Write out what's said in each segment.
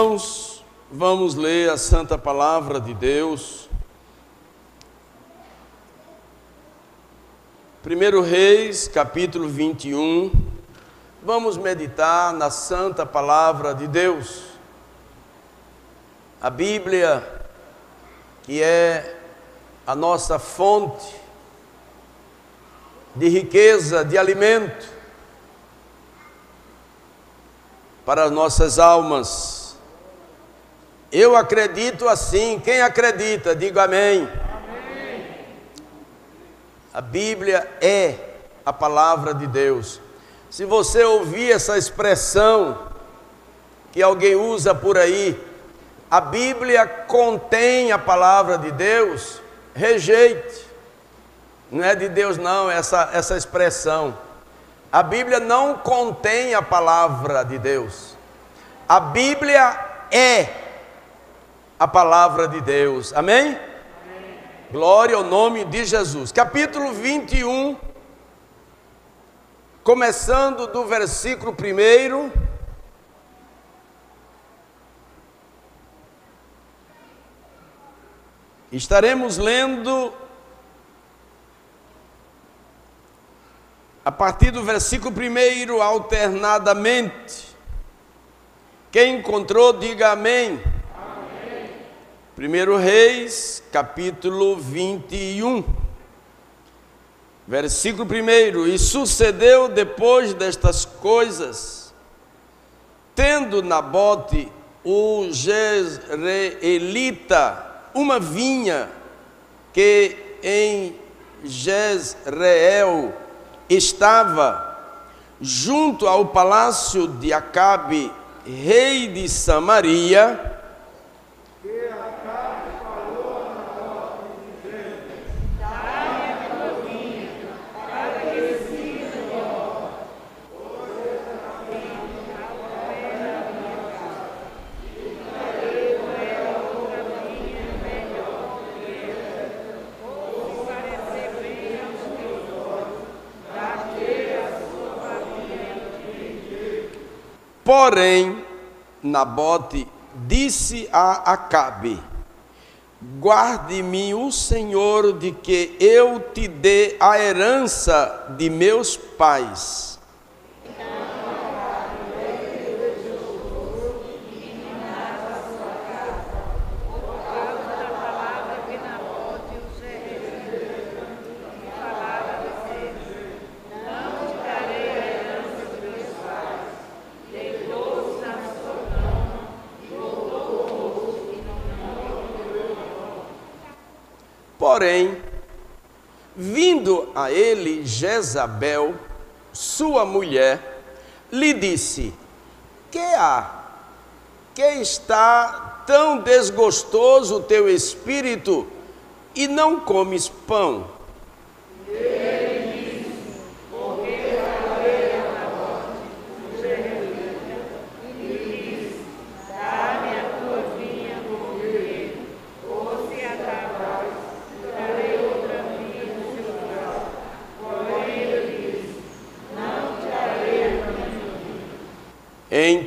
Irmãos, vamos ler a Santa Palavra de Deus. Primeiro Reis, capítulo 21. Vamos meditar na Santa Palavra de Deus. A Bíblia, que é a nossa fonte de riqueza, de alimento para as nossas almas. Eu acredito assim. Quem acredita, diga amém. amém. A Bíblia é a palavra de Deus. Se você ouvir essa expressão que alguém usa por aí, a Bíblia contém a palavra de Deus, rejeite. Não é de Deus, não, essa, essa expressão. A Bíblia não contém a palavra de Deus. A Bíblia é a palavra de Deus. Amém? Amém? Glória ao nome de Jesus. Capítulo 21, começando do versículo 1. Estaremos lendo a partir do versículo 1, alternadamente. Quem encontrou, diga amém. amém. Primeiro Reis, capítulo 21. Versículo 1: E sucedeu depois destas coisas, tendo Nabote o Jezreelita uma vinha que em Jezreel estava junto ao palácio de Acabe, rei de Samaria, Porém, Nabote disse a Acabe: Guarde-me o Senhor de que eu te dê a herança de meus pais. Porém, vindo a ele Jezabel, sua mulher, lhe disse: Que há? Que está tão desgostoso o teu espírito e não comes pão?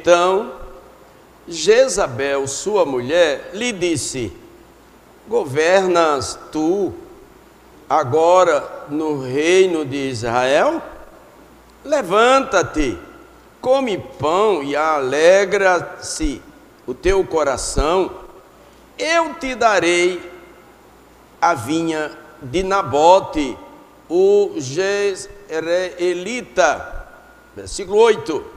Então, Jezabel, sua mulher, lhe disse: Governas tu agora no reino de Israel? Levanta-te, come pão e alegra-se o teu coração. Eu te darei a vinha de Nabote, o Jezreelita. Versículo 8.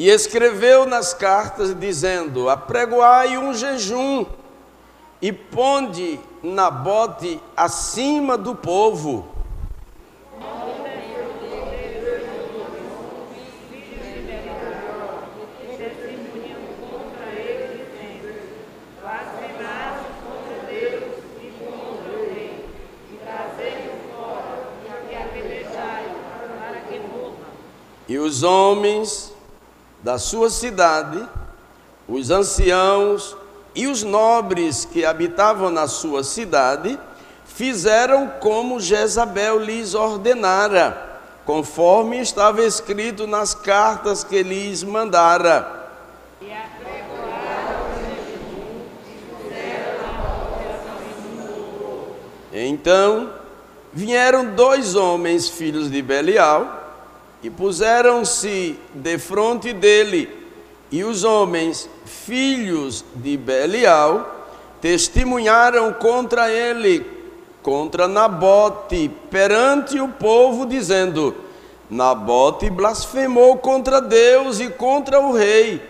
E escreveu nas cartas, dizendo: Apregoai um jejum e ponde Nabote acima do povo. E os homens da sua cidade, os anciãos e os nobres que habitavam na sua cidade, fizeram como Jezabel lhes ordenara, conforme estava escrito nas cartas que lhes mandara. Então vieram dois homens, filhos de Belial, e puseram-se defronte dele, e os homens, filhos de Belial, testemunharam contra ele, contra Nabote, perante o povo, dizendo: Nabote blasfemou contra Deus e contra o rei,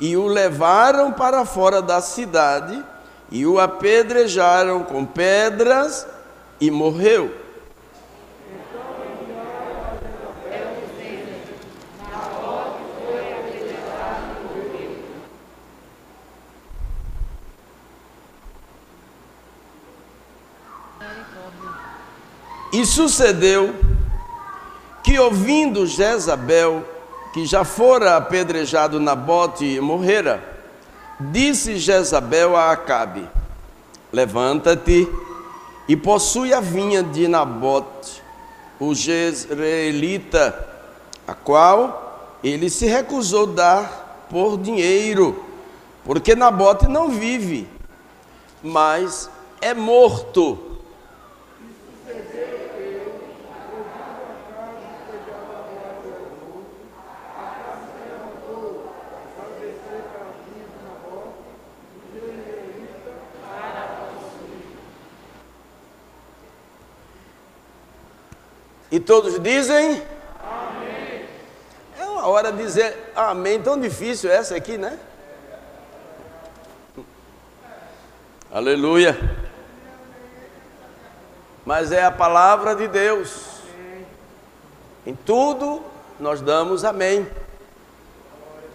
e o levaram para fora da cidade e o apedrejaram com pedras e morreu. E sucedeu que, ouvindo Jezabel, que já fora apedrejado Nabote e morrera, Disse Jezabel a Acabe: Levanta-te e possui a vinha de Nabote, o jezreelita, a qual ele se recusou dar por dinheiro, porque Nabote não vive, mas é morto. E todos dizem? Amém. É uma hora de dizer amém, tão difícil essa aqui, né? Aleluia. Mas é a palavra de Deus. Em tudo nós damos amém.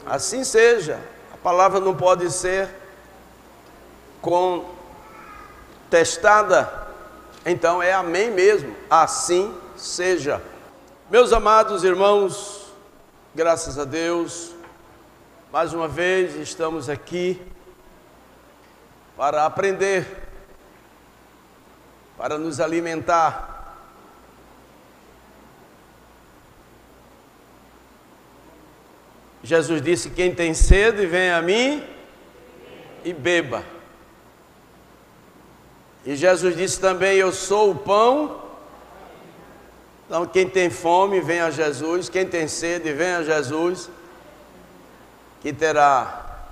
Assim seja. A palavra não pode ser contestada. Então é amém mesmo. Assim seja. Meus amados irmãos, graças a Deus, mais uma vez estamos aqui para aprender, para nos alimentar. Jesus disse: Quem tem sede, vem a mim e beba. E Jesus disse também: Eu sou o pão então, quem tem fome, vem a Jesus. Quem tem sede, vem a Jesus, que terá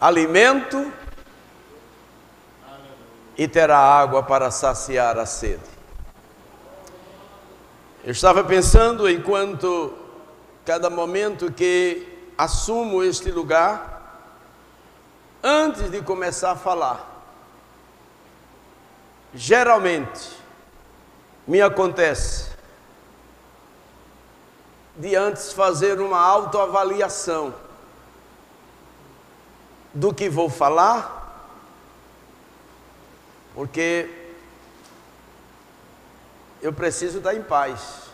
alimento e terá água para saciar a sede. Eu estava pensando enquanto cada momento que assumo este lugar, antes de começar a falar, geralmente me acontece de antes fazer uma autoavaliação do que vou falar, porque eu preciso estar em paz.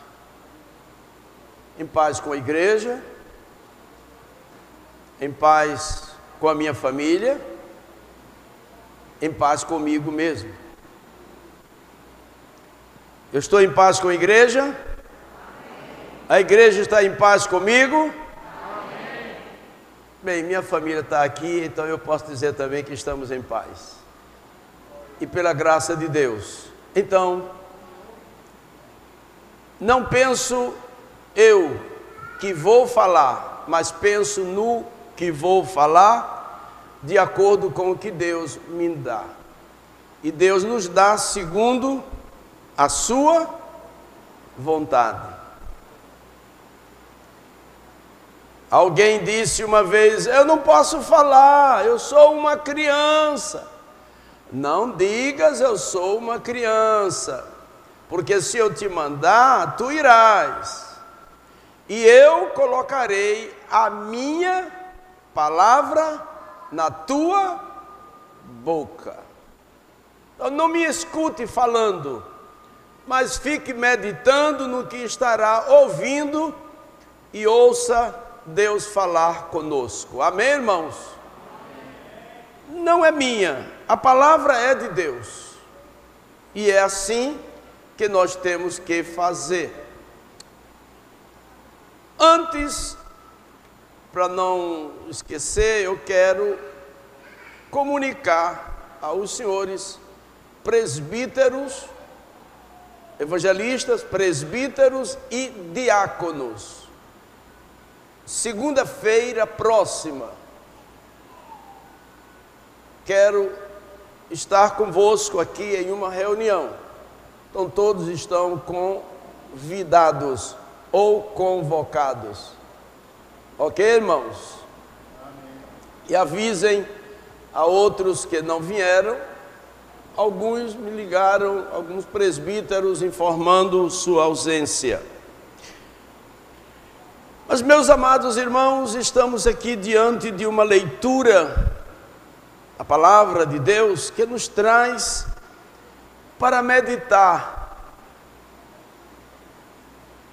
Em paz com a igreja, em paz com a minha família, em paz comigo mesmo. Eu estou em paz com a igreja, a igreja está em paz comigo? Amém. Bem, minha família está aqui, então eu posso dizer também que estamos em paz. E pela graça de Deus. Então, não penso eu que vou falar, mas penso no que vou falar de acordo com o que Deus me dá. E Deus nos dá segundo a sua vontade. Alguém disse uma vez: Eu não posso falar, eu sou uma criança. Não digas eu sou uma criança, porque se eu te mandar, tu irás, e eu colocarei a minha palavra na tua boca. Então não me escute falando, mas fique meditando no que estará ouvindo e ouça Deus falar conosco. Amém, irmãos? Não é minha, a palavra é de Deus. E é assim que nós temos que fazer. Antes, para não esquecer, eu quero comunicar aos senhores presbíteros, evangelistas, presbíteros e diáconos. Segunda-feira próxima, quero estar convosco aqui em uma reunião. Então todos estão convidados ou convocados. Ok, irmãos? E avisem a outros que não vieram. Alguns me ligaram, alguns presbíteros, informando sua ausência. Mas, meus amados irmãos, estamos aqui diante de uma leitura, a palavra de Deus, que nos traz para meditar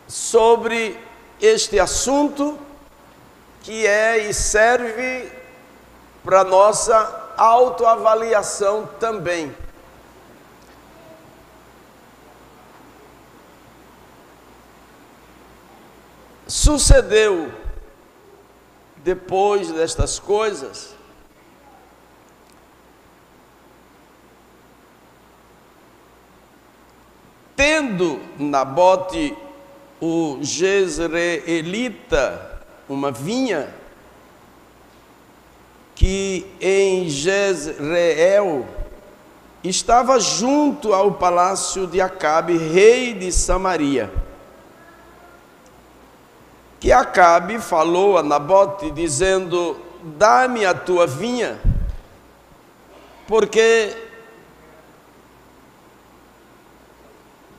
sobre este assunto que é e serve para nossa autoavaliação também. Sucedeu depois destas coisas tendo Nabote o Jezreelita uma vinha que em Jezreel estava junto ao palácio de Acabe, rei de Samaria. Que Acabe falou a Nabote, dizendo: Dá-me a tua vinha, porque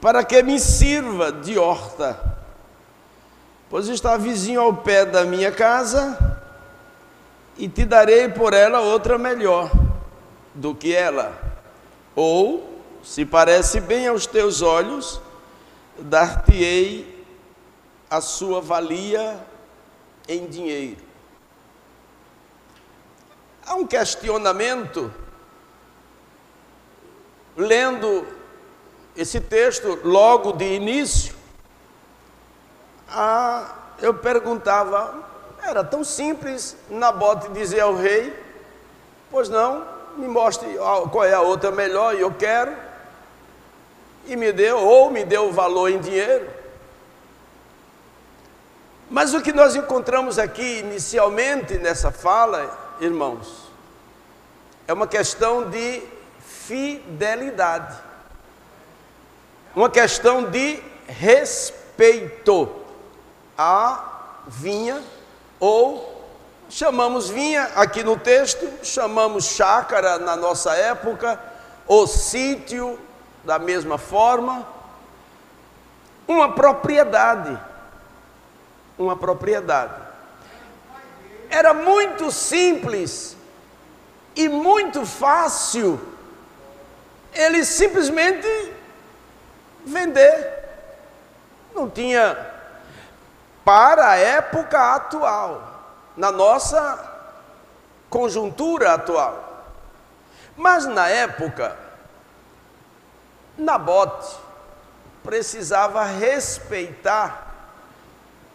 para que me sirva de horta, pois está vizinho ao pé da minha casa e te darei por ela outra melhor do que ela. Ou, se parece bem aos teus olhos, dar-te-ei a sua valia em dinheiro. Há um questionamento, lendo esse texto logo de início, ah, eu perguntava, era tão simples Nabote dizer ao rei: Pois não, me mostre qual é a outra melhor e eu quero. E me deu, ou me deu o valor em dinheiro. Mas o que nós encontramos aqui inicialmente nessa fala, irmãos, é uma questão de fidelidade, uma questão de respeito à vinha ou chamamos vinha aqui no texto, chamamos chácara na nossa época, ou sítio da mesma forma, uma propriedade. Uma propriedade. Era muito simples e muito fácil ele simplesmente vender. Não tinha para a época atual, na nossa conjuntura atual. Mas na época, Nabote precisava respeitar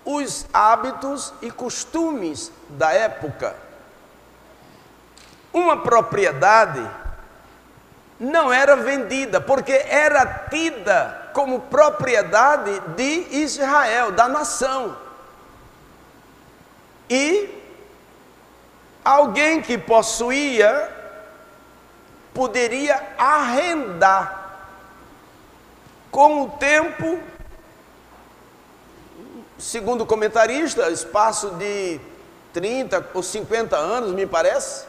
os hábitos e costumes da época. Uma propriedade não era vendida, porque era tida como propriedade de Israel, da nação. E alguém que possuía poderia arrendar. Com o tempo, segundo comentarista, espaço de 30 ou 50 anos, me parece,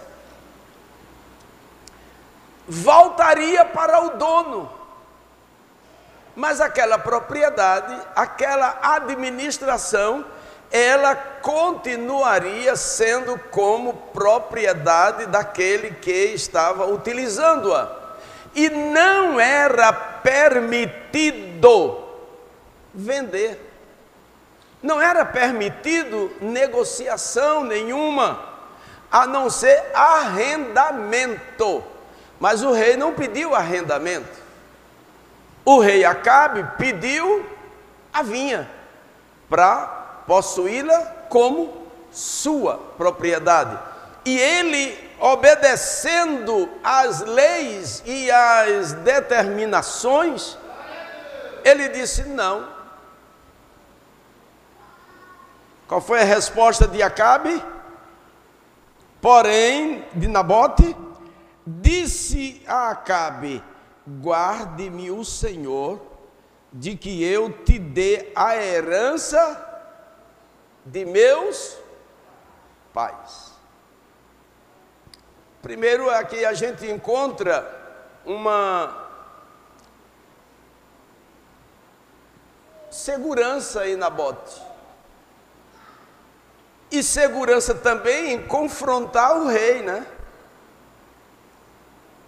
voltaria para o dono. Mas aquela propriedade, aquela administração, ela continuaria sendo como propriedade daquele que estava utilizando-a. E não era permitido vender. Não era permitido negociação nenhuma, a não ser arrendamento. Mas o rei não pediu arrendamento. O rei Acabe pediu a vinha para possuí-la como sua propriedade. E ele, obedecendo às leis e às determinações, ele disse: Não. Qual foi a resposta de Acabe? Porém, de Nabote, disse a Acabe: Guarde-me o Senhor de que eu te dê a herança de meus pais. Primeiro aqui a gente encontra uma segurança em Nabote. E segurança também em confrontar o rei, né?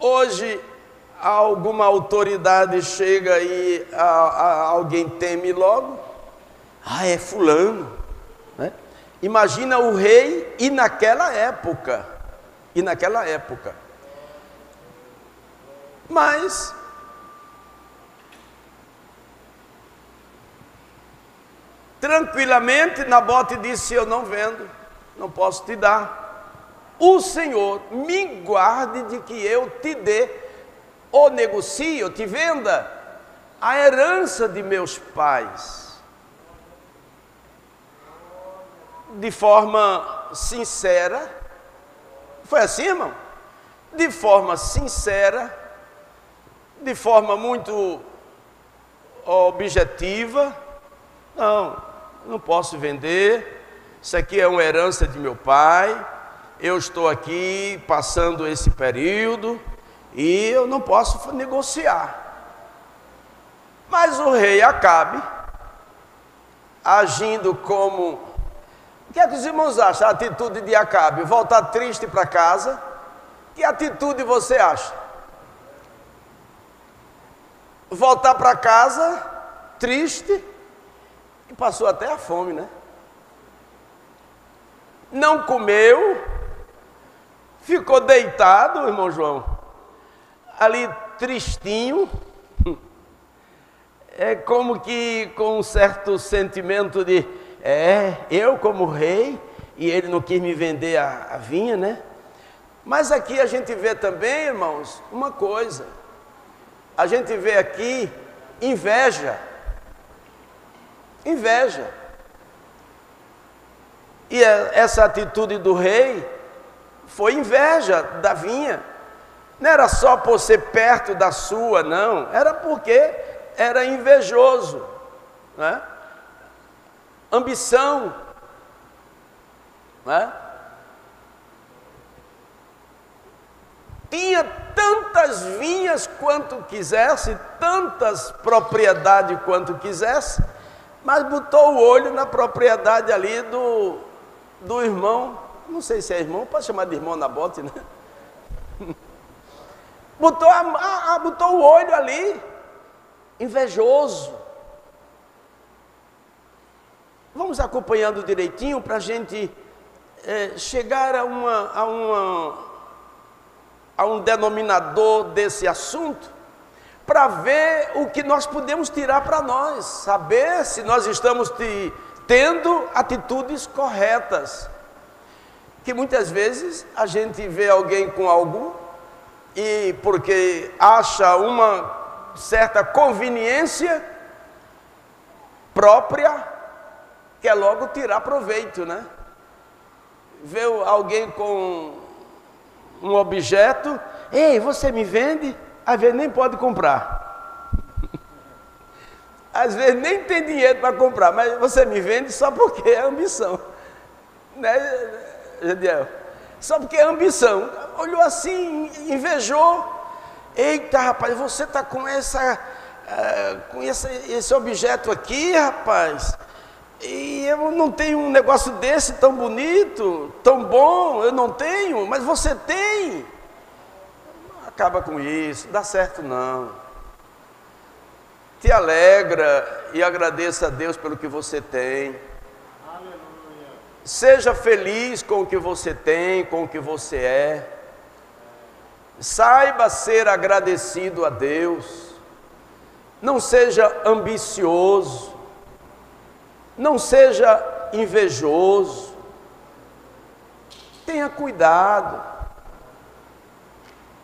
Hoje alguma autoridade chega e a, a, alguém teme logo. Ah, é fulano. Né? Imagina o rei e naquela época. E naquela época. Mas tranquilamente Nabote disse: Eu não vendo, não posso te dar. O Senhor me guarde de que eu te dê ou negocie, ou te venda a herança de meus pais. De forma sincera, foi assim, irmão? De forma sincera, de forma muito objetiva, não, não posso vender, isso aqui é uma herança de meu pai, eu estou aqui passando esse período, e eu não posso negociar. Mas o rei Acabe, agindo como. O que é que os irmãos acham? A atitude de Acabe? Voltar triste para casa? Que atitude você acha? Voltar para casa triste e passou até a fome, né? Não comeu, ficou deitado, irmão João ali tristinho, é como que com um certo sentimento de, é, eu como rei, e ele não quis me vender a, a vinha, né? Mas aqui a gente vê também, irmãos, uma coisa. A gente vê aqui inveja. Inveja. E é, essa atitude do rei foi inveja da vinha. Não era só por ser perto da sua, não. Era porque era invejoso. Né? Ambição. Né? Tinha tantas vinhas quanto quisesse, tantas propriedades quanto quisesse, mas botou o olho na propriedade ali do, do irmão. Não sei se é irmão, pode chamar de irmão na bote, né? botou, a, a, botou o olho ali, invejoso. Vamos acompanhando direitinho para a gente é, chegar a, uma, a, uma, a um denominador desse assunto, para ver o que nós podemos tirar para nós, saber se nós estamos te, tendo atitudes corretas. Que muitas vezes a gente vê alguém com algo e porque acha uma certa conveniência própria, quer logo tirar proveito, né? Vê alguém com um objeto, ei, você me vende? Às vezes nem pode comprar. Às vezes nem tem dinheiro para comprar, mas você me vende só porque é ambição. Né, Jadiel? Só porque é ambição. Olhou assim, invejou. Eita, rapaz, você está com essa. Uh, com esse, esse objeto aqui, rapaz. E eu não tenho um negócio desse tão bonito, tão bom, eu não tenho, mas você tem. Acaba com isso, dá certo não. Te alegra e agradeça a Deus pelo que você tem. Seja feliz com o que você tem, com o que você é. Saiba ser agradecido a Deus. Não seja ambicioso. Não seja invejoso. Tenha cuidado.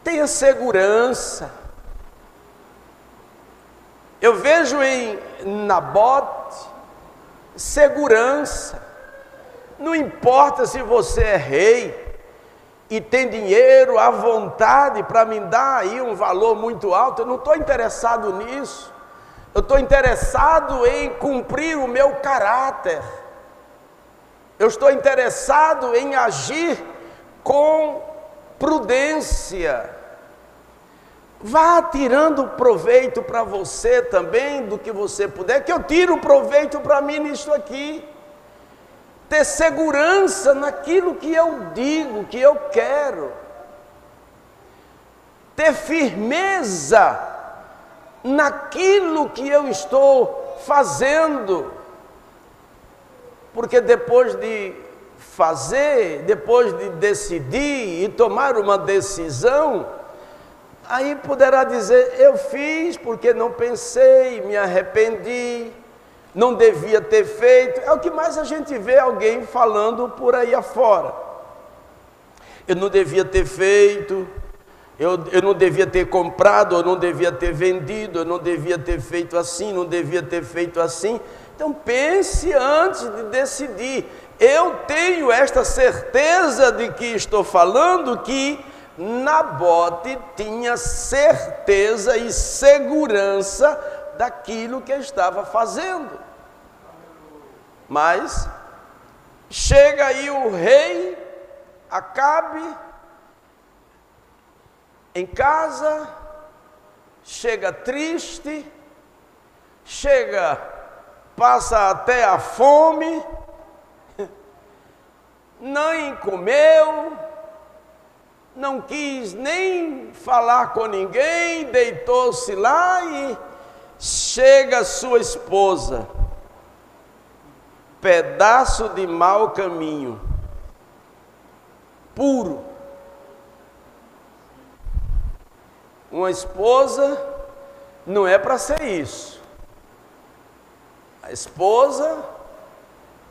Tenha segurança. Eu vejo em Nabote segurança. Não importa se você é rei, e tem dinheiro à vontade para me dar aí um valor muito alto, eu não estou interessado nisso. Eu estou interessado em cumprir o meu caráter. Eu estou interessado em agir com prudência. Vá tirando proveito para você também do que você puder, que eu tiro proveito para mim nisso aqui. Ter segurança naquilo que eu digo, que eu quero, ter firmeza naquilo que eu estou fazendo, porque depois de fazer, depois de decidir e tomar uma decisão, aí poderá dizer: Eu fiz porque não pensei, me arrependi não devia ter feito. É o que mais a gente vê alguém falando por aí afora. Eu não devia ter feito, eu, eu não devia ter comprado, eu não devia ter vendido, eu não devia ter feito assim, não devia ter feito assim. Então pense antes de decidir. Eu tenho esta certeza de que estou falando que Nabote tinha certeza e segurança daquilo que estava fazendo. Mas chega aí o rei Acabe em casa, chega triste, chega, passa até a fome, nem comeu, não quis nem falar com ninguém, deitou-se lá e chega sua esposa pedaço de mau caminho, puro. Uma esposa não é para ser isso. A esposa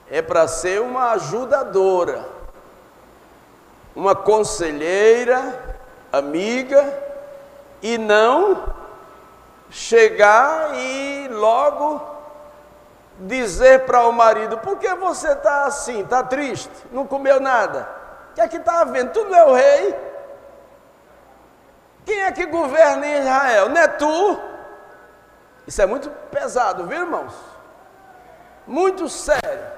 é para ser uma ajudadora, uma conselheira, amiga, e não chegar e logo dizer para o marido: por que você está assim, está triste, não comeu nada? O que é que está havendo? Tu não é o rei? Quem é que governa em Israel? Não é tu? Isso é muito pesado, viu irmãos? Muito sério.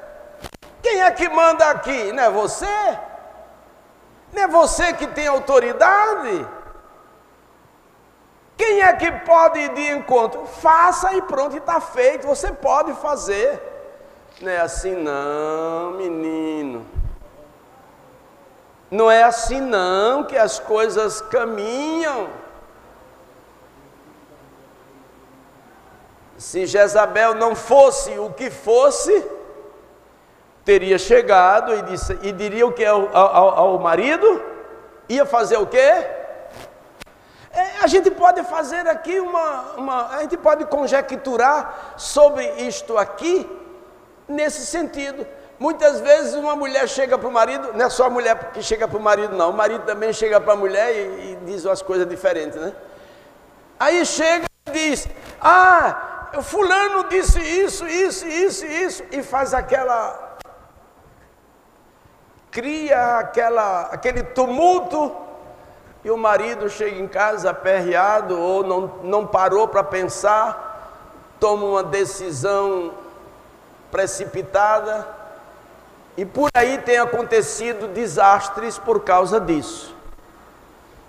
Quem é que manda aqui? Não é você? Não é você que tem autoridade? Quem é que pode ir de encontro? Faça e pronto, está feito. Você pode fazer. Não é assim, não, menino. Não é assim, não, que as coisas caminham. Se Jezabel não fosse o que fosse, teria chegado e, disse, e diria o que ao, ao, ao marido? Ia fazer o quê? É, a gente pode fazer aqui uma, uma. A gente pode conjecturar sobre isto aqui, nesse sentido. Muitas vezes uma mulher chega para o marido, não é só a mulher que chega para o marido, não. O marido também chega para a mulher e, e diz umas coisas diferentes, né? Aí chega e diz: Ah, fulano disse isso, isso, isso, isso, e faz aquela. Cria aquela, aquele tumulto e o marido chega em casa aperreado ou não, não parou para pensar, toma uma decisão precipitada e por aí tem acontecido desastres por causa disso.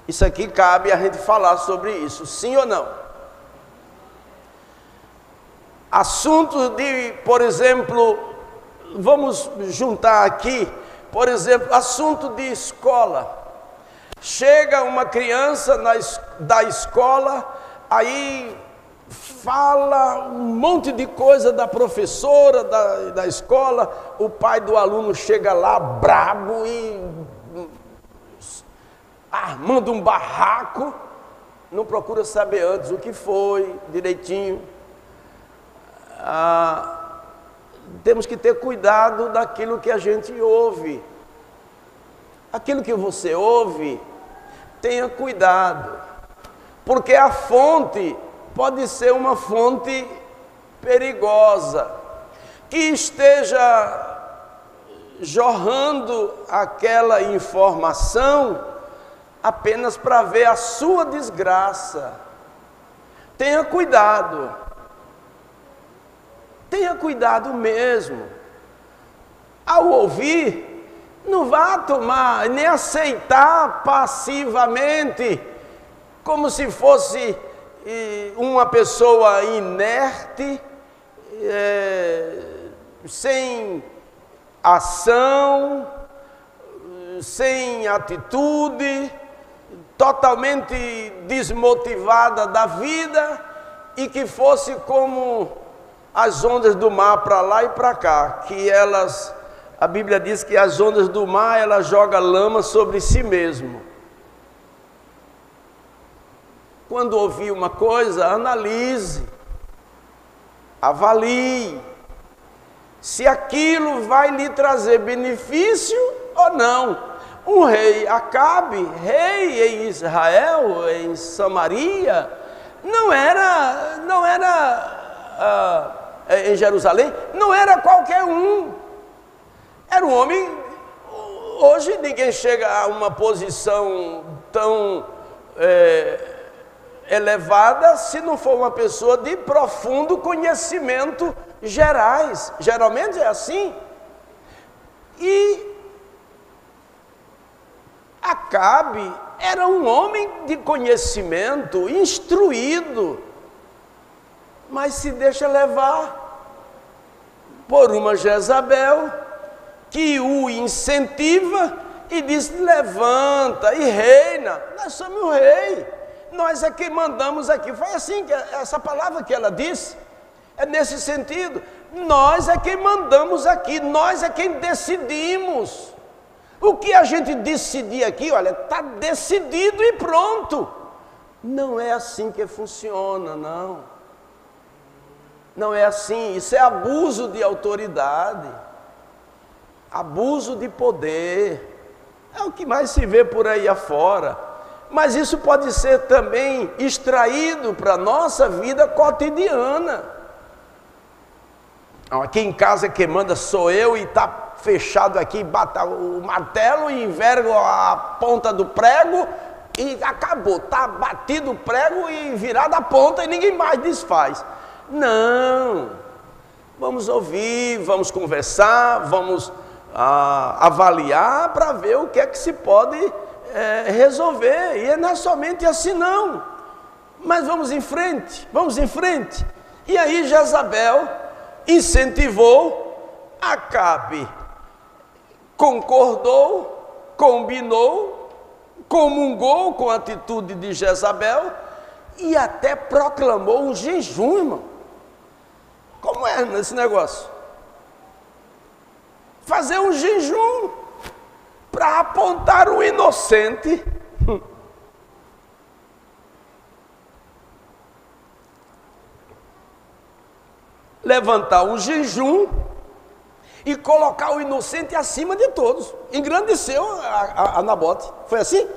Isso aqui cabe a gente falar sobre isso, sim ou não? Assuntos de, por exemplo, vamos juntar aqui, por exemplo, assunto de escola. Chega uma criança na, da escola, aí fala um monte de coisa da professora, da, da escola, o pai do aluno chega lá brabo e armando um barraco, não procura saber antes o que foi direitinho. Ah, temos que ter cuidado daquilo que a gente ouve. Aquilo que você ouve, tenha cuidado, porque a fonte pode ser uma fonte perigosa, que esteja jorrando aquela informação apenas para ver a sua desgraça. Tenha cuidado. Tenha cuidado mesmo. Ao ouvir, não vá tomar nem aceitar passivamente, como se fosse uma pessoa inerte, é, sem ação, sem atitude, totalmente desmotivada da vida e que fosse como as ondas do mar para lá e para cá, que elas, a Bíblia diz que as ondas do mar ela joga lama sobre si mesmo. Quando ouvir uma coisa, analise, avalie se aquilo vai lhe trazer benefício ou não. Um rei Acabe, rei em Israel, em Samaria, não era, não era uh, em Jerusalém, não era qualquer um. Era um homem. Hoje ninguém chega a uma posição tão é, elevada se não for uma pessoa de profundo conhecimento gerais. Geralmente é assim. E Acabe era um homem de conhecimento, instruído, mas se deixa levar por uma Jezabel que o incentiva e diz: levanta e reina, nós somos o rei nós é que mandamos aqui. Foi assim que essa palavra que ela disse. É nesse sentido. Nós é quem mandamos aqui, nós é quem decidimos. O que a gente decidir aqui, olha, está decidido e pronto. Não é assim que funciona, não. Não é assim, isso é abuso de autoridade, abuso de poder. É o que mais se vê por aí afora mas isso pode ser também extraído para a nossa vida cotidiana. Aqui em casa quem manda sou eu e está fechado aqui, bata o martelo e envergo a ponta do prego e acabou, está batido o prego e virado a ponta e ninguém mais desfaz. Não, vamos ouvir, vamos conversar, vamos ah, avaliar para ver o que é que se pode é, resolver. E não é somente assim, não. Mas vamos em frente, vamos em frente. E aí Jezabel incentivou, Acabe concordou, combinou, comungou com a atitude de Jezabel e até proclamou um jejum, irmão. Como é nesse negócio? Fazer um jejum para apontar o inocente. Levantar um jejum e colocar o inocente acima de todos. Engrandeceu a, a, a Nabote. Foi assim?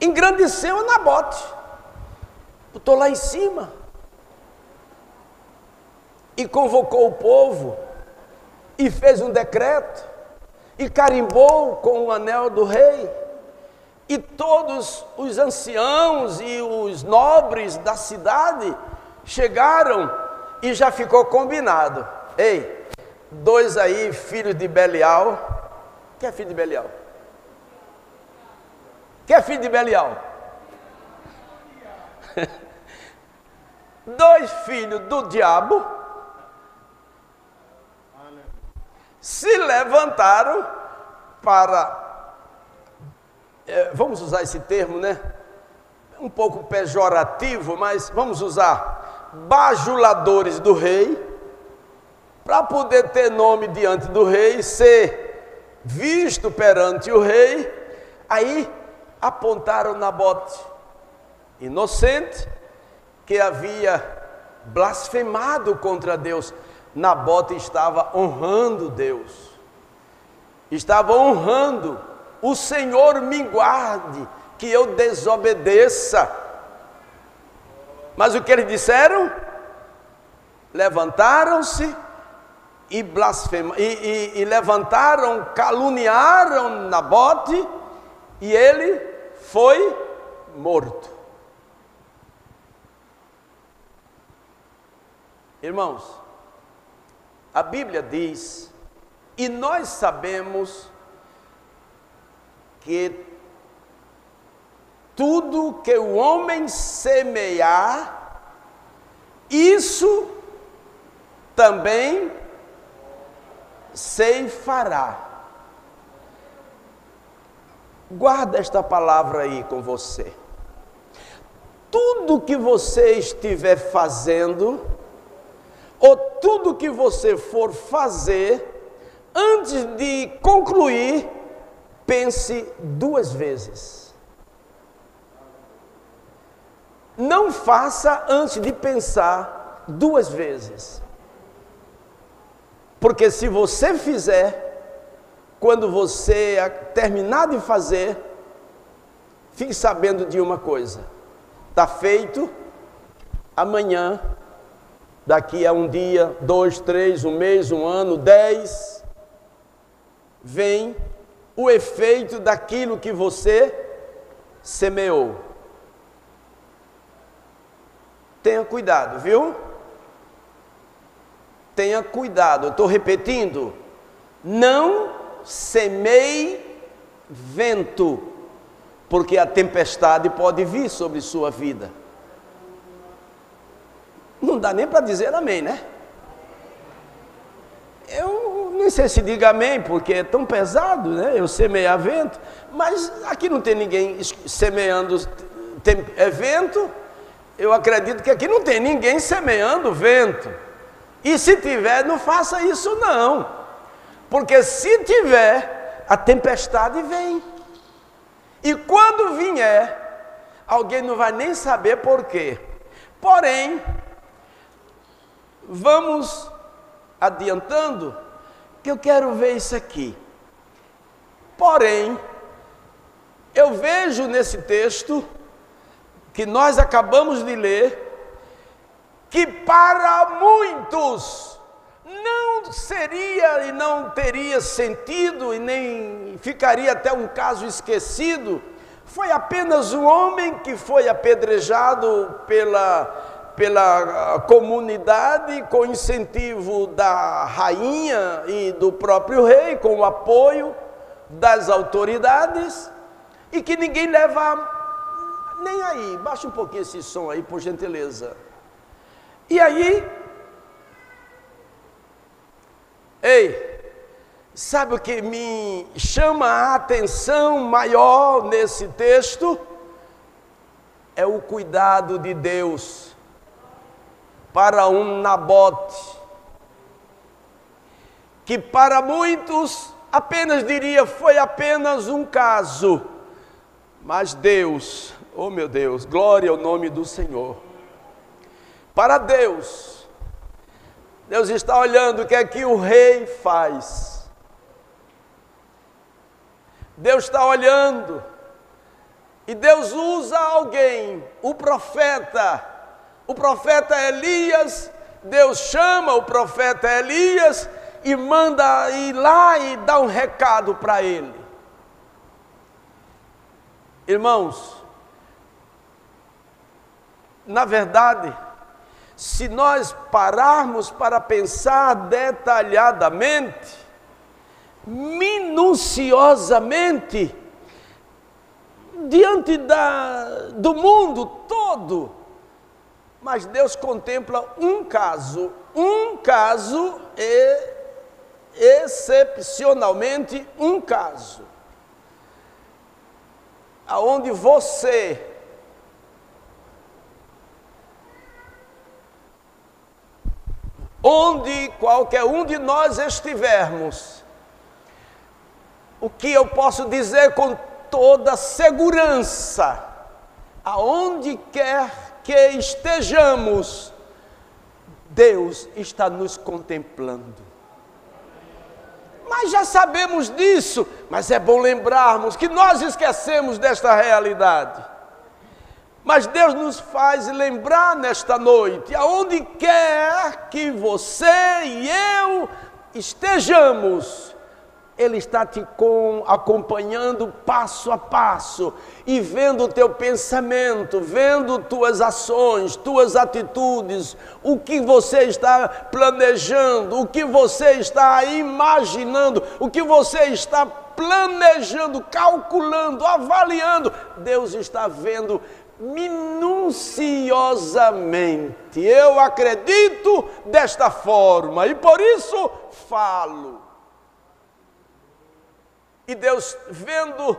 Engrandeceu a Nabote. Botou lá em cima. E convocou o povo. E fez um decreto e carimbou com o anel do rei. E todos os anciãos e os nobres da cidade chegaram e já ficou combinado. Ei, dois aí, filhos de Belial. Quem é filho de Belial? Quem é filho de Belial? dois filhos do diabo se levantaram para, é, vamos usar esse termo, né? um pouco pejorativo, mas vamos usar bajuladores do rei, para poder ter nome diante do rei, ser visto perante o rei, aí apontaram Nabote, inocente, que havia blasfemado contra Deus. Nabote estava honrando Deus, estava honrando, o Senhor me guarde, que eu desobedeça. Mas o que eles disseram? Levantaram-se e, blasfema, e, e, e levantaram, caluniaram Nabote, e ele foi morto. Irmãos, a Bíblia diz, e nós sabemos que tudo que o homem semear, isso também ceifará. Guarda esta palavra aí com você. Tudo que você estiver fazendo, ou tudo que você for fazer, antes de concluir, pense duas vezes. Não faça antes de pensar duas vezes. Porque se você fizer, quando você terminar de fazer, fique sabendo de uma coisa: está feito, amanhã, daqui a um dia, dois, três, um mês, um ano, dez, vem o efeito daquilo que você semeou. Tenha cuidado, viu? Tenha cuidado, eu estou repetindo. Não semeie vento, porque a tempestade pode vir sobre sua vida. Não dá nem para dizer amém, né? Eu nem sei se diga amém, porque é tão pesado, né? Eu semear vento, mas aqui não tem ninguém semeando tem, é vento. Eu acredito que aqui não tem ninguém semeando vento. E se tiver, não faça isso não. Porque se tiver, a tempestade vem. E quando vier, alguém não vai nem saber por quê. Porém, vamos adiantando, que eu quero ver isso aqui. Porém, eu vejo nesse texto que nós acabamos de ler, que para muitos não seria e não teria sentido e nem ficaria até um caso esquecido. Foi apenas um homem que foi apedrejado pela, pela comunidade com incentivo da rainha e do próprio rei, com o apoio das autoridades, e que ninguém leva nem aí. Baixa um pouquinho esse som aí, por gentileza. E aí Ei, sabe o que me chama a atenção maior nesse texto? É o cuidado de Deus para um Nabote, que para muitos apenas diria foi apenas um caso, mas Deus, oh meu Deus, glória ao nome do Senhor. Para Deus, Deus está olhando o que é que o rei faz. Deus está olhando. E Deus usa alguém, o profeta. O profeta Elias, Deus chama o profeta Elias e manda ir lá e dá um recado para ele. Irmãos, na verdade, se nós pararmos para pensar detalhadamente, minuciosamente, diante da, do mundo todo, mas Deus contempla um caso, um caso e excepcionalmente um caso, aonde você onde qualquer um de nós estivermos, o que eu posso dizer com toda segurança, aonde quer que estejamos, Deus está nos contemplando. Mas já sabemos disso, mas é bom lembrarmos que nós esquecemos desta realidade. Mas Deus nos faz lembrar nesta noite, aonde quer que você e eu estejamos, ele está te com, acompanhando passo a passo e vendo o teu pensamento, vendo tuas ações, tuas atitudes, o que você está planejando, o que você está imaginando, o que você está planejando, calculando, avaliando. Deus está vendo minuciosamente. Eu acredito desta forma e por isso falo. E Deus, vendo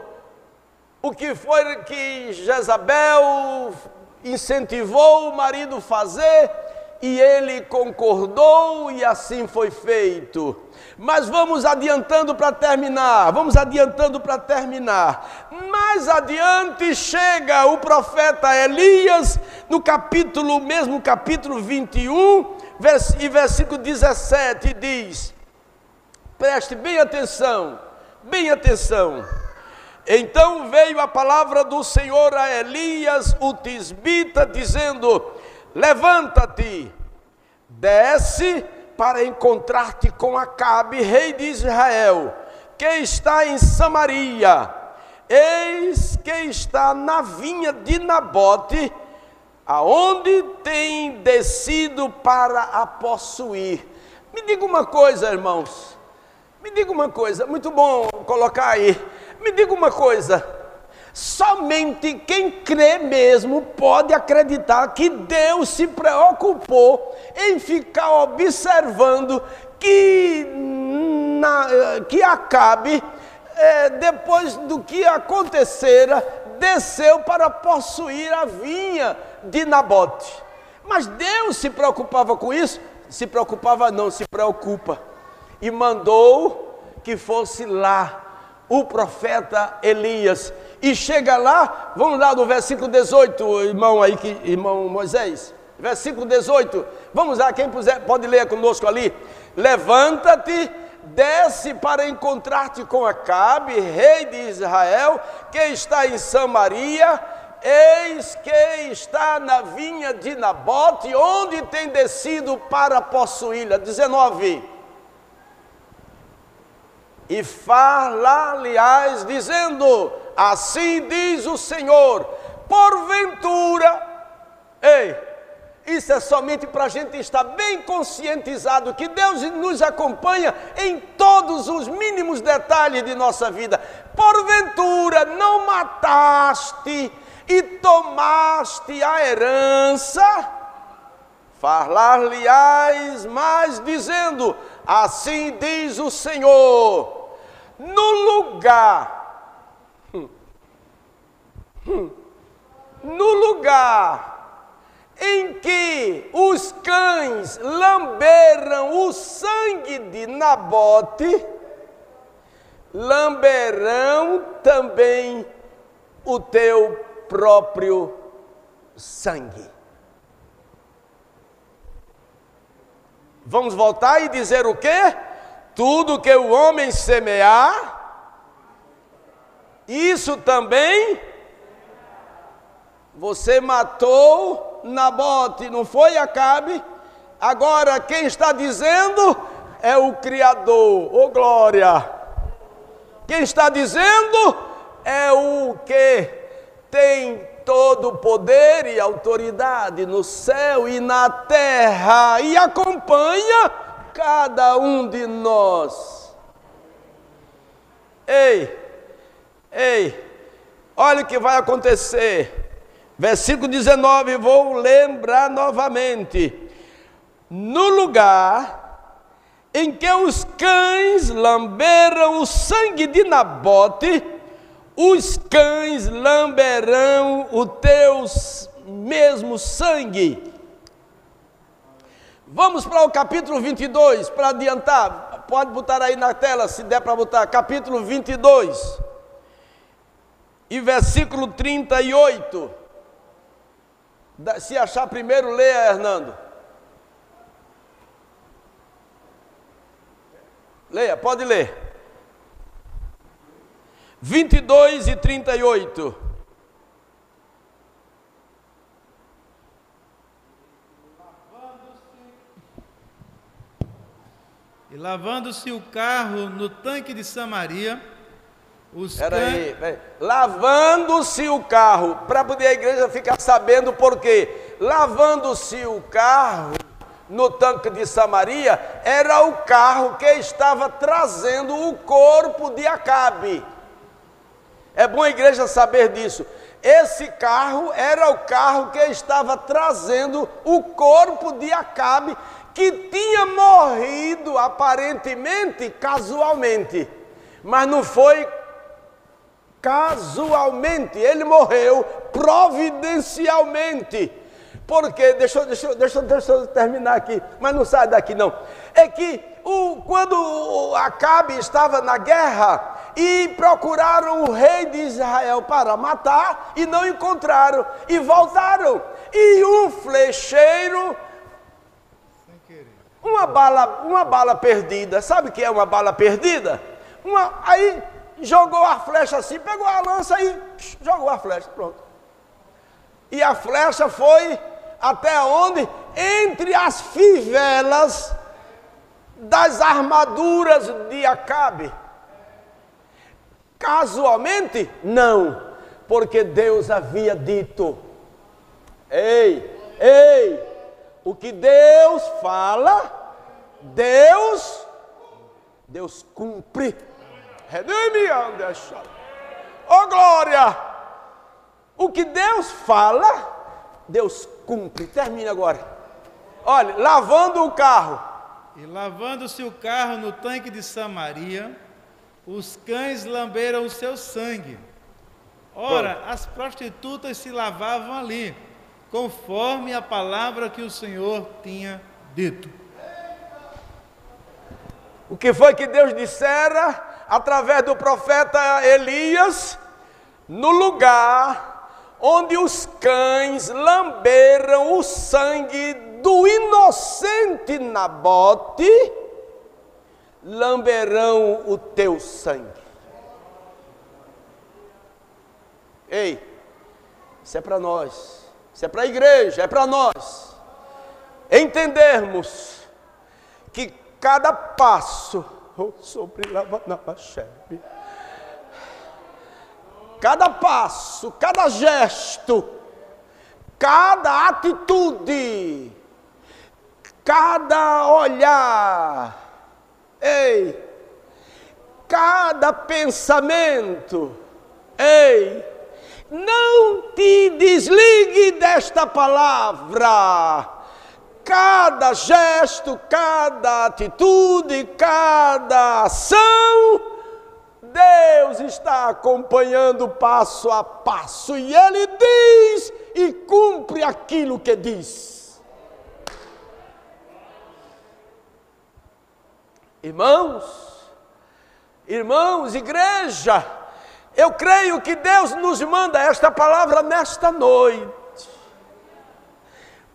o que foi que Jezabel incentivou o marido a fazer, e ele concordou, e assim foi feito. Mas vamos adiantando para terminar, vamos adiantando para terminar. Mais adiante chega o profeta Elias, no capítulo, mesmo capítulo 21, vers, e versículo 17, diz: preste bem atenção Bem atenção. Então veio a palavra do Senhor a Elias, o tisbita, dizendo: Levanta-te, desce para encontrar-te com Acabe, rei de Israel, que está em Samaria. Eis que está na vinha de Nabote, aonde tem descido para a possuir. Me diga uma coisa, irmãos. Me diga uma coisa, muito bom colocar aí. Me diga uma coisa. Somente quem crê mesmo pode acreditar que Deus se preocupou em ficar observando que, na, que Acabe, é, depois do que acontecera, desceu para possuir a vinha de Nabote. Mas Deus se preocupava com isso? Se preocupava, não, se preocupa e mandou que fosse lá o profeta Elias. E chega lá, vamos lá no versículo 18, irmão aí, que, irmão Moisés. Versículo 18, vamos lá, quem puser, pode ler conosco ali. Levanta-te, desce para encontrar-te com Acabe, rei de Israel, que está em Samaria. Eis que está na vinha de Nabote, onde tem descido para possuí-la. 19 e fala-lhes dizendo: Assim diz o Senhor, porventura, ei, isso é somente para a gente estar bem conscientizado que Deus nos acompanha em todos os mínimos detalhes de nossa vida. Porventura não mataste e tomaste a herança? Falar-lhe-ás mais dizendo: Assim diz o Senhor no lugar, no lugar em que os cães lamberam o sangue de Nabote, lamberão também o teu próprio sangue. Vamos voltar e dizer o quê? Tudo que o homem semear, isso também você matou Nabote, não foi Acabe? Agora quem está dizendo é o Criador, ô oh, glória. Quem está dizendo é o que tem todo o poder e autoridade no céu e na terra e acompanha cada um de nós. Ei, ei, olha o que vai acontecer. Versículo 19, vou lembrar novamente. No lugar em que os cães lamberam o sangue de Nabote, os cães lamberão o teu mesmo sangue Vamos para o capítulo 22, para adiantar. Pode botar aí na tela, se der para botar. Capítulo 22. E versículo 38. Se achar primeiro, leia, Hernando. Leia, pode ler. 22 e 38. Lavando-se o carro no tanque de Samaria, os Espera aí, lavando-se o carro, para poder a igreja ficar sabendo por quê. Lavando-se o carro no tanque de Samaria, era o carro que estava trazendo o corpo de Acabe. É bom a igreja saber disso. Esse carro era o carro que estava trazendo o corpo de Acabe, que tinha morrido aparentemente casualmente, mas não foi casualmente, ele morreu providencialmente. Porque, deixa, deixa, deixa, deixa eu terminar aqui, mas não sai daqui não. É que o, quando Acabe estava na guerra e procuraram o rei de Israel para matar e não encontraram e voltaram. E um flecheiro, uma bala, uma bala perdida, sabe o que é uma bala perdida? Uma, aí jogou a flecha assim, pegou a lança e jogou a flecha, pronto. E a flecha foi até onde? Entre as fivelas das armaduras de Acabe. Casualmente? Não, porque Deus havia dito: Ei, ei, o que Deus fala, Deus, Deus cumpre. Oh glória! O que Deus fala, Deus cumpre. Termina agora. Olha, lavando o carro. E lavando-se o carro no tanque de Samaria, os cães lamberam o seu sangue. Ora, as prostitutas se lavavam ali, conforme a palavra que o Senhor tinha dito. O que foi que Deus dissera através do profeta Elias no lugar onde os cães lamberam o sangue do inocente Nabote, lamberão o teu sangue. Ei, isso é para nós, é para a igreja, é para nós. Entendermos que cada passo, sobre cada passo, cada gesto, cada atitude, cada olhar, ei, cada pensamento, ei, não te desligue desta palavra. Cada gesto, cada atitude, cada ação Deus está acompanhando passo a passo e Ele diz e cumpre aquilo que diz. Irmãos, irmãos, igreja, eu creio que Deus nos manda esta palavra nesta noite,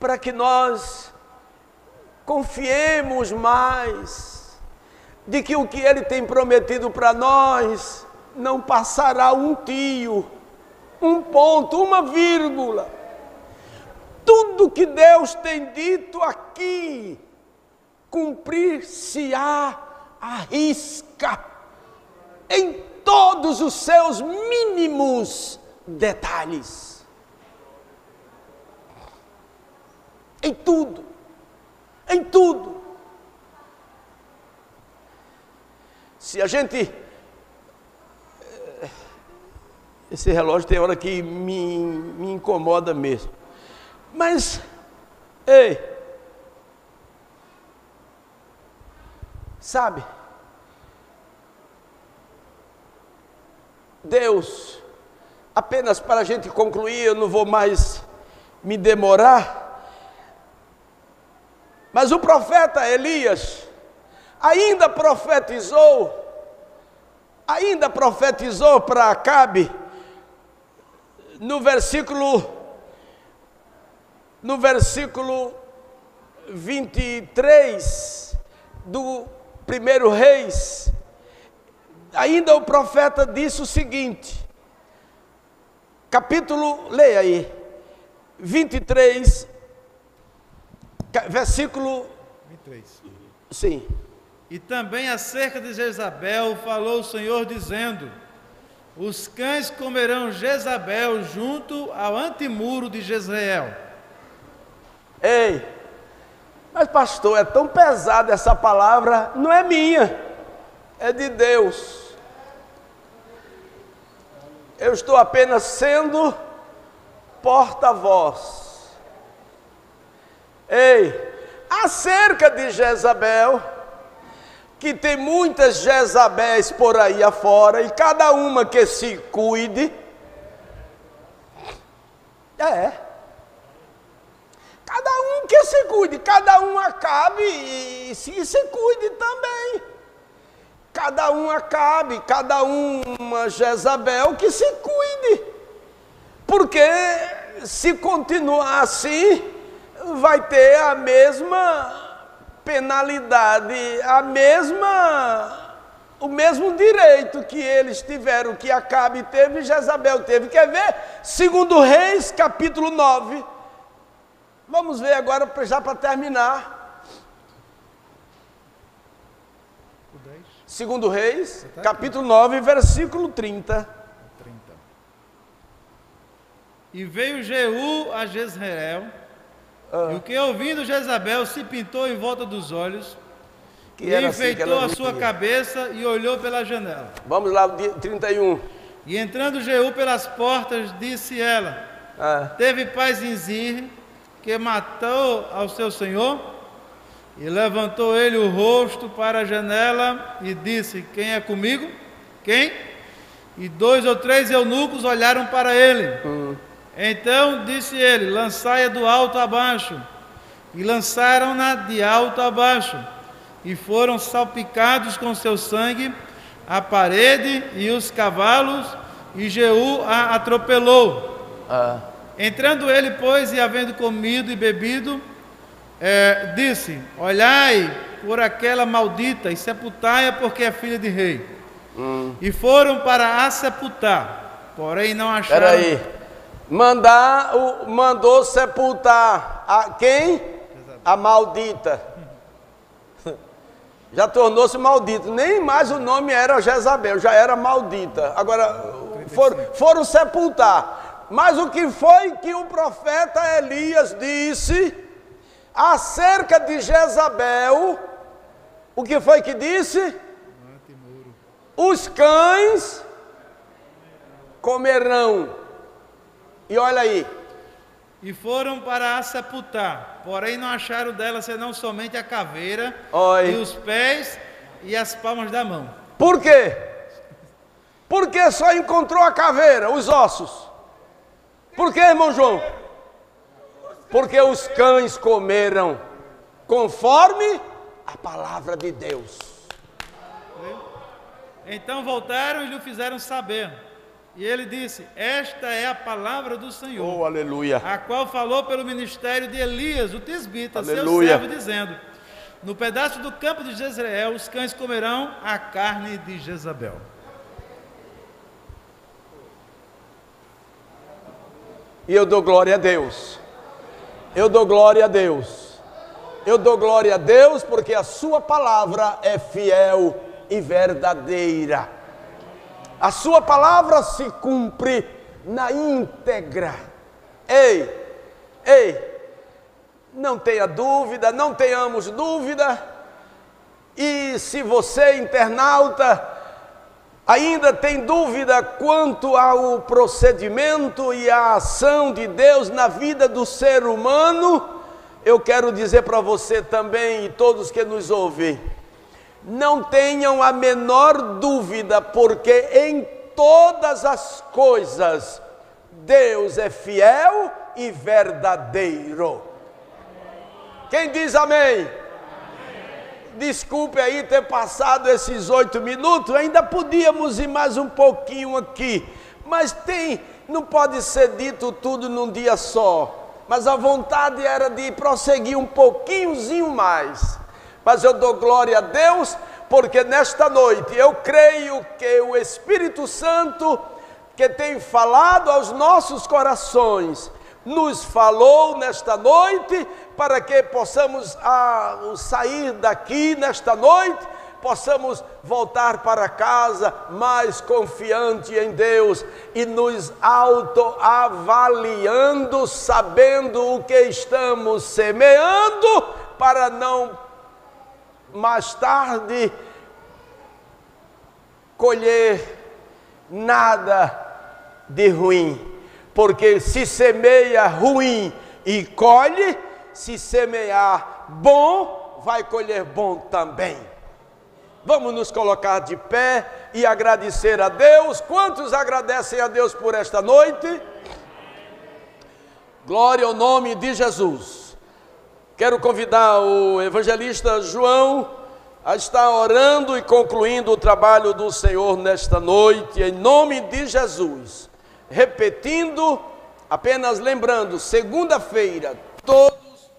para que nós confiemos mais de que o que Ele tem prometido para nós não passará um tio, um ponto, uma vírgula. Tudo que Deus tem dito aqui, cumprir-se-á a risca, em todos os seus mínimos detalhes. Em tudo, em tudo. Se a gente. Esse relógio tem hora que me, me incomoda mesmo. Mas, ei, sabe, Deus, apenas para a gente concluir, eu não vou mais me demorar. Mas o profeta Elias ainda profetizou, ainda profetizou para Acabe, no versículo, no versículo 23 do primeiro Reis, ainda o profeta disse o seguinte, capítulo, leia aí, 23, versículo 23. Sim. E também acerca de Jezabel falou o Senhor dizendo: Os cães comerão Jezabel junto ao antemuro de Jezreel. Ei, mas pastor, é tão pesada essa palavra, não é minha, é de Deus. Eu estou apenas sendo porta-voz. Ei, acerca de Jezabel, que tem muitas Jezabéis por aí afora, e cada uma que se cuide. É. Cada um que se cuide, cada um acabe e se, se cuide também. Cada um acabe, cada uma Jezabel que se cuide. Porque se continuar assim, vai ter a mesma penalidade, a mesma o mesmo direito que eles tiveram, que Acabe teve Jezabel teve. Quer ver? Segundo Reis, capítulo 9. Vamos ver agora já para terminar. Segundo Reis, capítulo 9, versículo 30. 30. E veio Jeú a Jezreel ah. E o que ouvindo Jezabel se pintou em volta dos olhos, que e assim enfeitou assim a sua cabeça e olhou pela janela. Vamos lá, 31. E entrando Jeú pelas portas, disse ela: ah. Teve paz em Zir, que matou ao seu senhor? E levantou ele o rosto para a janela e disse: Quem é comigo? Quem? E dois ou três eunucos olharam para ele. Hum. Então disse ele: Lançai-a do alto a baixo. E lançaram-na de alto a baixo. E foram salpicados com seu sangue a parede e os cavalos, e Jeú a atropelou. Ah. Entrando ele, pois, e havendo comido e bebido, é, disse: Olhai por aquela maldita e sepultai-a, porque é filha de rei. Hum. E foram para a sepultar, porém não acharam. Peraí mandar, o, mandou sepultar a quem? A maldita. Já tornou-se maldito. Nem mais o nome era Jezabel, já era maldita. Agora foram, foram sepultar. Mas o que foi que o profeta Elias disse acerca de Jezabel? O que foi que disse? Os cães comerão e olha aí. E foram para a sepultar, porém não acharam dela senão somente a caveira Oi. e os pés e as palmas da mão. Por quê? Porque só encontrou a caveira, os ossos. Por quê, irmão João? Porque os cães comeram conforme a palavra de Deus. Então voltaram e lhe fizeram saber. E ele disse: Esta é a palavra do Senhor. Oh, aleluia. A qual falou pelo ministério de Elias, o tisbita, aleluia. seu servo, dizendo: No pedaço do campo de Jezreel, os cães comerão a carne de Jezabel. E eu dou glória a Deus. Eu dou glória a Deus. Eu dou glória a Deus porque a Sua palavra é fiel e verdadeira a sua palavra se cumpre na íntegra. Ei, ei, não tenha dúvida, não tenhamos dúvida. E se você, internauta, ainda tem dúvida quanto ao procedimento e à ação de Deus na vida do ser humano, eu quero dizer para você também e todos que nos ouvem, não tenham a menor dúvida, porque em todas as coisas Deus é fiel e verdadeiro. Quem diz amém? Desculpe aí ter passado esses oito minutos, ainda podíamos ir mais um pouquinho aqui, mas tem, não pode ser dito tudo num dia só. Mas a vontade era de prosseguir um pouquinhozinho mais. Mas eu dou glória a Deus, porque nesta noite eu creio que o Espírito Santo que tem falado aos nossos corações, nos falou nesta noite para que possamos ah, sair daqui nesta noite, possamos voltar para casa mais confiante em Deus e nos autoavaliando, sabendo o que estamos semeando, para não mais tarde colher nada de ruim, porque se semeia ruim e colhe, se semear bom, vai colher bom também. Vamos nos colocar de pé e agradecer a Deus. Quantos agradecem a Deus por esta noite? Glória ao nome de Jesus. Quero convidar o evangelista João a estar orando e concluindo o trabalho do Senhor nesta noite, em nome de Jesus repetindo, apenas lembrando, segunda-feira, todos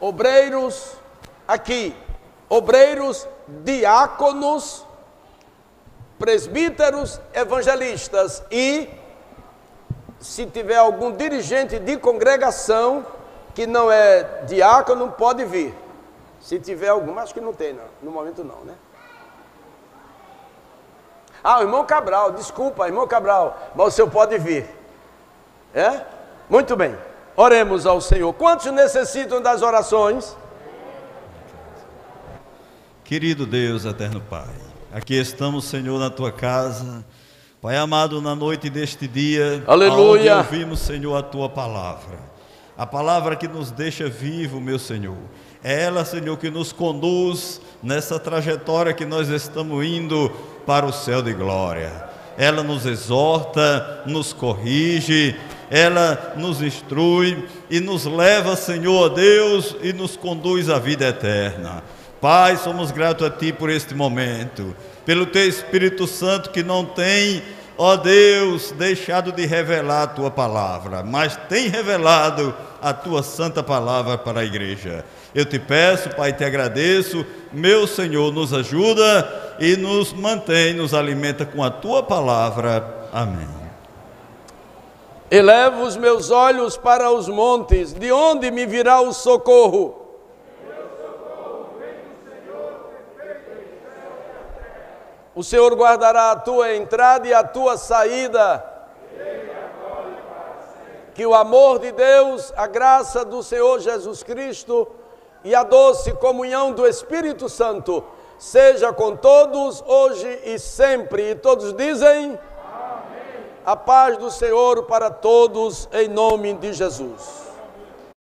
obreiros aqui, obreiros, diáconos, presbíteros, evangelistas e se tiver algum dirigente de congregação que não é diácono, pode vir. Se tiver algum, acho que não tem, não. no momento não, né? Ah, o irmão Cabral, desculpa, irmão Cabral, mas o senhor pode vir. É? Muito bem. Oremos ao Senhor. Quantos necessitam das orações? Querido Deus, eterno Pai, aqui estamos, Senhor, na tua casa. Pai amado, na noite deste dia, Aleluia. ouvimos, Senhor, a tua palavra. A palavra que nos deixa vivo, meu Senhor. É ela, Senhor, que nos conduz nessa trajetória que nós estamos indo para o céu de glória. Ela nos exorta, nos corrige, ela nos instrui e nos leva, Senhor, a Deus e nos conduz à vida eterna. Pai, somos gratos a Ti por este momento, pelo Teu Espírito Santo que não tem, ó Deus, deixado de revelar a Tua palavra, mas tem revelado a Tua santa palavra para a igreja. Eu te peço, Pai, te agradeço, meu Senhor, nos ajuda e nos mantém, nos alimenta com a tua palavra. Amém. Elevo os meus olhos para os montes, de onde me virá o socorro? O Senhor guardará a tua entrada e a tua saída. Que o amor de Deus, a graça do Senhor Jesus Cristo, e a doce comunhão do Espírito Santo seja com todos hoje e sempre. E todos dizem: Amém. A paz do Senhor para todos, em nome de Jesus.